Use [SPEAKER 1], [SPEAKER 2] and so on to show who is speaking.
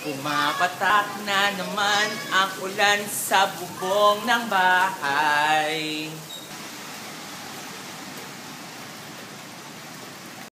[SPEAKER 1] Pumapatak na naman ang ulan sa bubong ng bahay.